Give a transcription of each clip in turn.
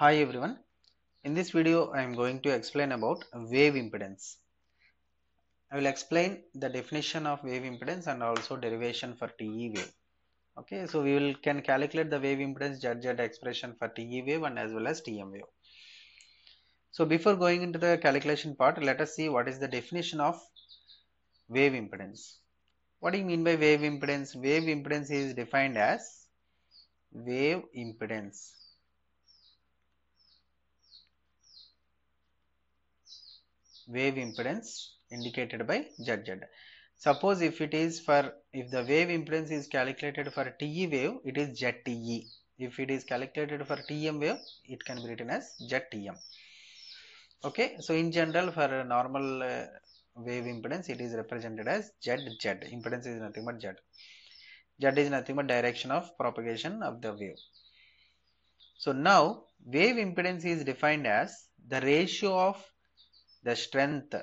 Hi everyone. In this video I am going to explain about wave impedance. I will explain the definition of wave impedance and also derivation for TE wave. Okay, so we will can calculate the wave impedance ZZ expression for TE wave and as well as TM wave. So before going into the calculation part, let us see what is the definition of wave impedance. What do you mean by wave impedance? Wave impedance is defined as wave impedance wave impedance indicated by ZZ. Suppose if it is for, if the wave impedance is calculated for TE wave, it is ZTE. If it is calculated for TM wave, it can be written as ZTM. Okay, so in general for a normal uh, wave impedance, it is represented as ZZ. Impedance is nothing but Z. Z is nothing but direction of propagation of the wave. So now wave impedance is defined as the ratio of the strength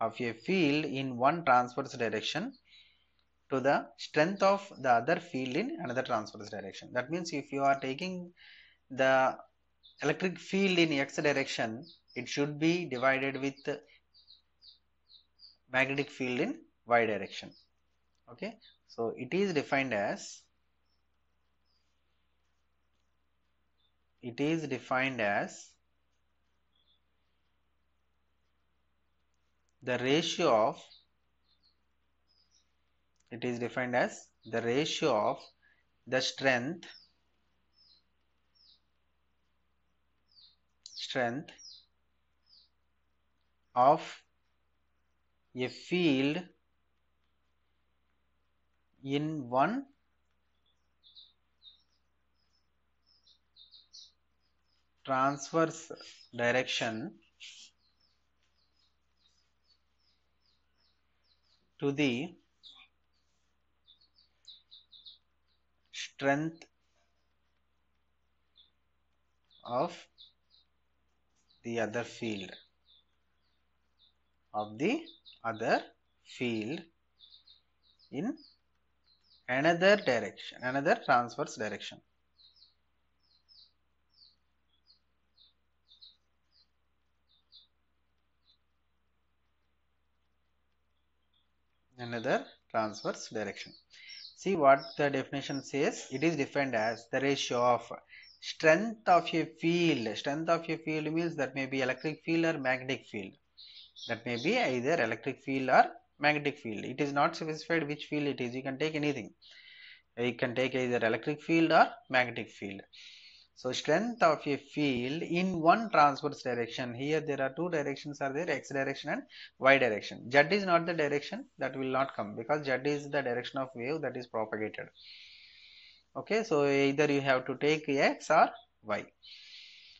of a field in one transverse direction to the strength of the other field in another transverse direction. That means if you are taking the electric field in x direction, it should be divided with magnetic field in y direction. Okay, so it is defined as it is defined as the ratio of it is defined as the ratio of the strength strength of a field in one transverse direction to the strength of the other field. Of the other field in another direction another transverse direction another transverse direction. See what the definition says. It is defined as the ratio of strength of a field. Strength of a field means that may be electric field or magnetic field. That may be either electric field or magnetic field. It is not specified which field it is. You can take anything. You can take either electric field or magnetic field. So strength of a field in one transverse direction. Here there are two directions are there x direction and y direction. Z is not the direction that will not come because Z is the direction of wave that is propagated. Okay, so either you have to take x or y.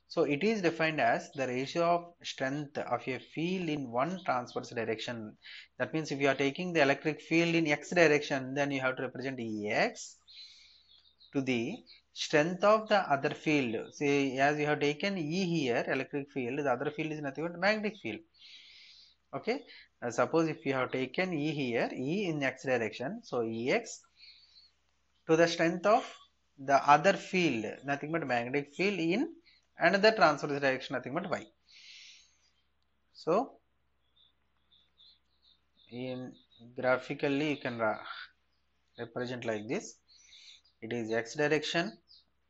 So it is defined as the ratio of strength of a field in one transverse direction. That means if you are taking the electric field in x direction, then you have to represent Ex to the strength of the other field. Say as you have taken E here electric field the other field is nothing but magnetic field. Okay? Uh, suppose if you have taken E here E in x direction so Ex to the strength of the other field nothing but magnetic field in another transverse direction nothing but y. So in graphically you can represent like this. It is x direction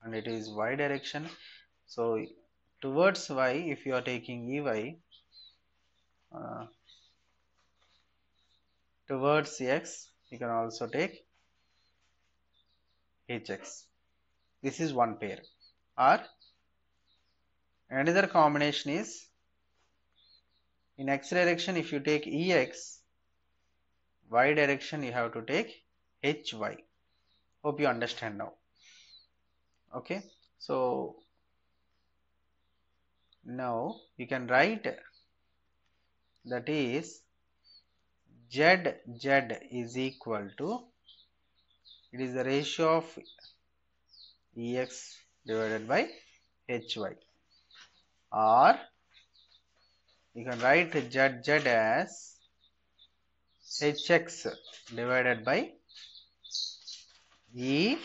and it is y direction. So towards y if you are taking ey uh, towards x you can also take hx this is one pair. Or another combination is in x direction if you take ex y direction you have to take hy hope you understand now okay. So now you can write that is z z is equal to it is the ratio of ex divided by hy or you can write z z as hx divided by E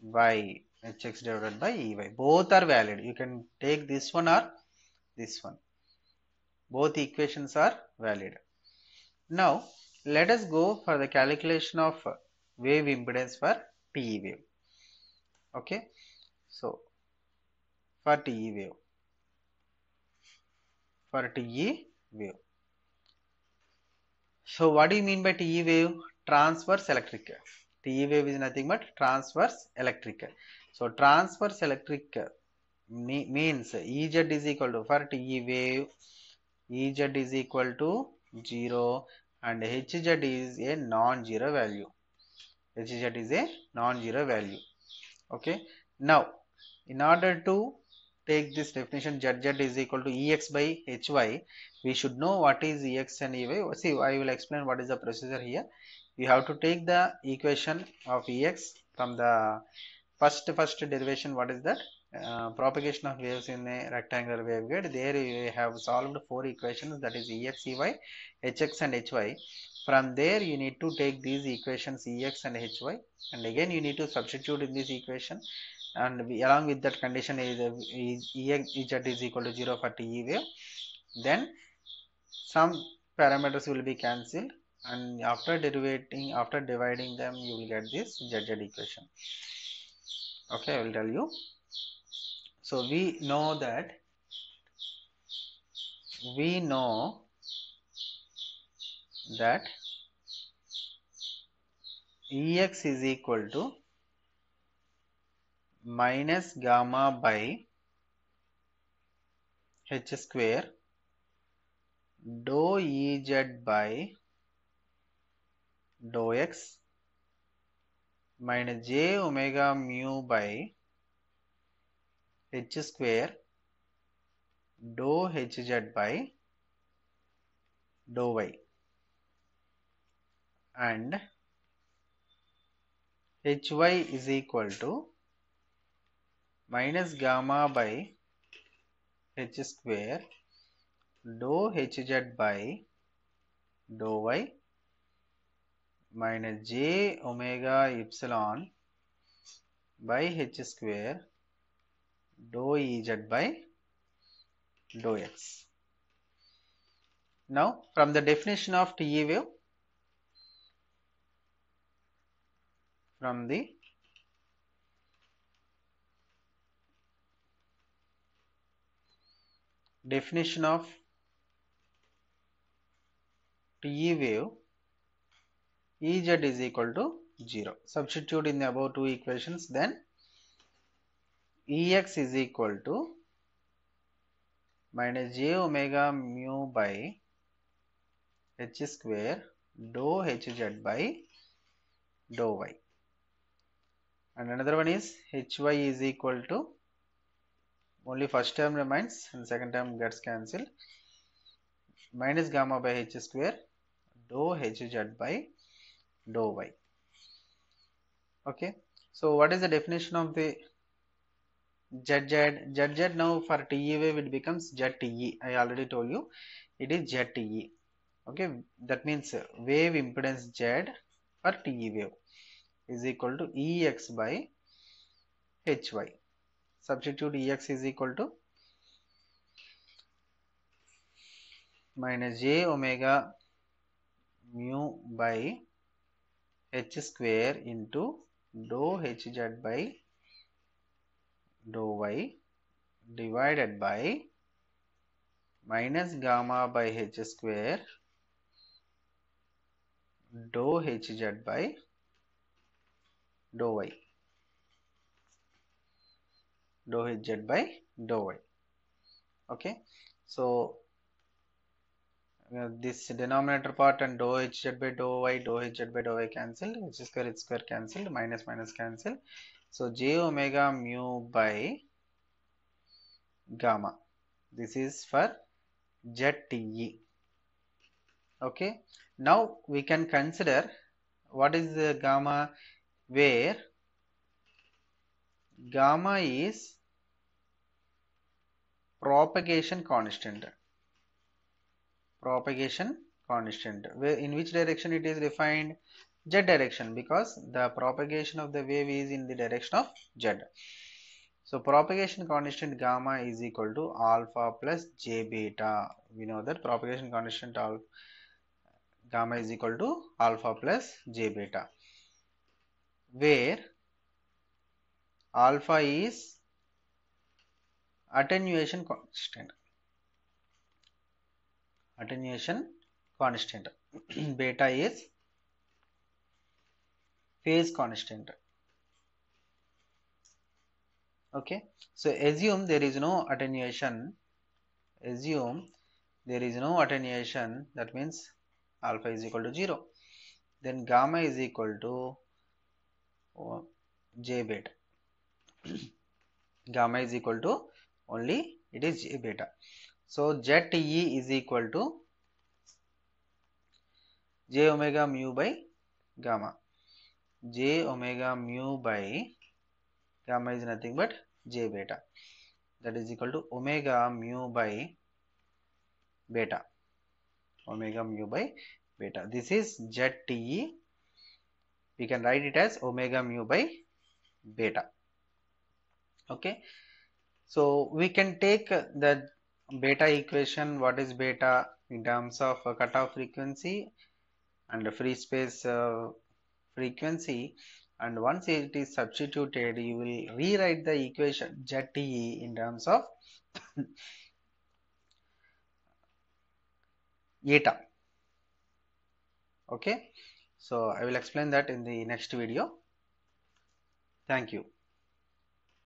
y hx divided by ey. Both are valid. You can take this one or this one. Both equations are valid. Now, let us go for the calculation of wave impedance for TE wave. Okay. So, for TE wave. For TE wave. So, what do you mean by TE wave? Transverse electric. TE wave is nothing but transverse electric. So, transverse electric means Ez is equal to for TE wave Ez is equal to 0 and Hz is a non-zero value. Hz is a non-zero value. Okay. Now, in order to take this definition Zz is equal to Ex by Hy, we should know what is Ex and Ey. See, I will explain what is the procedure here. You have to take the equation of Ex from the first first derivation. What is that? Uh, propagation of waves in a rectangular waveguide there we have solved four equations that is ex ey hx and hy from there you need to take these equations ex and hy and again you need to substitute in this equation and we, along with that condition is, is is equal to 0 for te wave then some parameters will be cancelled and after derivating after dividing them you will get this zz equation. Okay i will tell you. So we know that we know that Ex is equal to minus gamma by h square dou Ez by dou x minus j omega mu by h square dou hz by dou y. And hy is equal to minus gamma by h square dou hz by dou y minus j omega epsilon by h square dou Ez by dou x. Now from the definition of TE wave from the definition of TE wave Ez is equal to 0. Substitute in the above two equations then Ex is equal to minus j omega mu by h square dou hz by dou y and another one is hy is equal to only first term remains and second term gets cancelled minus gamma by h square dou hz by dou y okay so what is the definition of the ZZ, ZZ now for TE wave it becomes ZTE. I already told you it is ZTE. Okay, that means wave impedance Z for TE wave is equal to EX by HY. Substitute EX is equal to minus J omega mu by H square into dou HZ by dou y divided by minus gamma by h square dou hz by dou y. Dou hz by dou y. Okay. So uh, this denominator part and dou hz by dou y dou hz by dou y cancelled h square h square cancelled minus minus cancelled so j omega mu by gamma. This is for ZTE. Okay. Now we can consider what is the gamma where gamma is propagation constant. Propagation constant. Where in which direction it is defined? z direction because the propagation of the wave is in the direction of z so propagation constant gamma is equal to alpha plus j beta we know that propagation constant alpha gamma is equal to alpha plus j beta where alpha is attenuation constant attenuation constant. Beta is phase constant. Okay. So assume there is no attenuation. Assume there is no attenuation. That means alpha is equal to 0 then gamma is equal to oh, j beta. Gamma is equal to only it is j beta so jet is equal to j omega mu by gamma. J omega mu by gamma is nothing but j beta. That is equal to omega mu by beta. Omega mu by beta. This is ZTE we can write it as omega mu by beta. Okay. So we can take the beta equation what is beta in terms of cutoff frequency and free space uh, frequency? And once it is substituted you will rewrite the equation ZTE in terms of eta. Okay? So I will explain that in the next video. Thank you